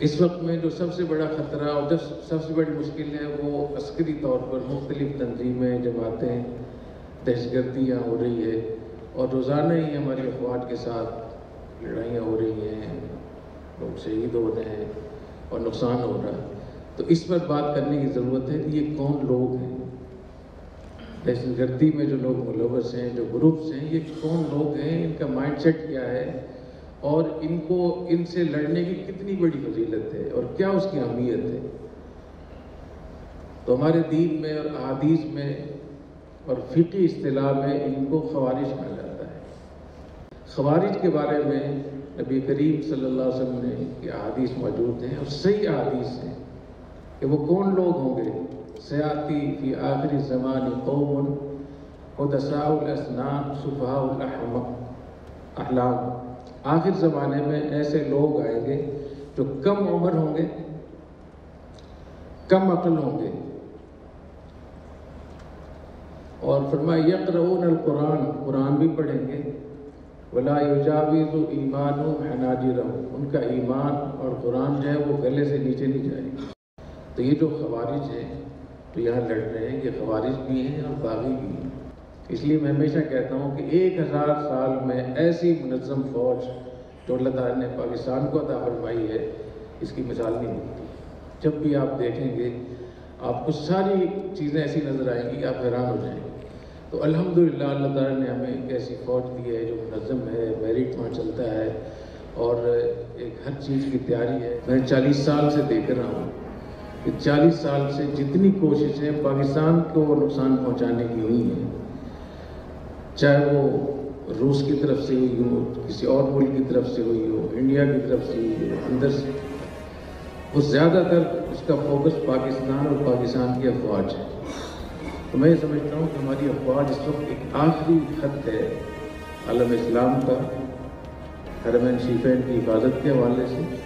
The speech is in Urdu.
اس وقت میں جو سب سے بڑا خطرہ اور جو سب سے بڑی مشکل ہے وہ عسکری طور پر مختلف تنظیمیں جماعتیں دہشت گردیاں ہو رہی ہے اور روزانہ ہی ہماری افواج کے ساتھ لڑائیاں ہو رہی ہیں، لوگ شہید ہو رہے ہیں اور نقصان ہو رہا ہے۔ تو اس پر بات کرنے کی ضرورت ہے کہ یہ کون لوگ ہیں؟ دہشت گردی میں جو لوگ ملوث ہیں، جو گروپس ہیں، یہ کون لوگ ہیں؟ ان کا مائنڈ سیٹ کیا ہے؟ اور ان کو ان سے لڑنے کی کتنی بڑی فضیلت ہے اور کیا اس کی اہمیت ہے؟ تو ہمارے دین میں اور احادیث میں اور فقی اصطلاح میں ان کو خوارش کہا جاتا ہے۔ خوارج کے بارے میں نبی کریم صلی اللہ علیہ وسلم نے کہ احادیث موجود ہیں اور صحیح احادیث ہیں کہ وہ کون لوگ ہوں گے؟ سیاتی فی آخری زمان قوم حدثاء الاسنان صفحاء الاحلام آخر زمانے میں ایسے لوگ آئیں گے جو کم عمر ہوں گے، کم عقل ہوں گے۔ اور فرمایا، یقرؤون القرآن، قرآن بھی پڑھیں گے۔ ولا یجاوز ایمان و حناجرہم ان کا ایمان اور قرآن جو ہے وہ گلے سے نیچے نہیں جائے۔ گا تو یہ جو خوارج ہیں، تو یہاں لڑ رہے ہیں، یہ خوارج بھی ہیں اور باغی بھی ہیں۔ اس لیے میں ہمیشہ کہتا ہوں کہ ایک ہزار سال میں ایسی منظم فوج جو اللہ تعالیٰ نے پاکستان کو عطا فرمائی ہے، اس کی مثال نہیں ملتی۔ جب بھی آپ دیکھیں گے، آپ کو ساری چیزیں ایسی نظر آئیں گی کہ آپ حیران ہو جائیں گے۔ تو الحمدللہ اللہ تعالیٰ نے ہمیں ایک ایسی فوج دی ہے جو منظم ہے میرٹ وہاں چلتا ہے اور ایک ہر چیز کی تیاری ہے۔ میں چالیس سال سے دیکھ رہا ہوں کہ چالیس سال سے جتنی کوششیں پاکستان کو نقصان پہنچانے کی ہوئی ہیں چاہے وہ روس کی طرف سے ہوئی ہو، کسی اور ملک کی طرف سے ہوئی ہو، انڈیا کی طرف سے ہوئی ہو، اندر سے وہ زیادہ تر اس کا فوکس پاکستان اور پاکستان کی افواج ہے۔ تو میں یہ سمجھتا ہوں کہ ہماری افواج اس وقت ایک آخری خط ہے عالم اسلام کا، حرمین شیفین کی حفاظت کے حوالے سے۔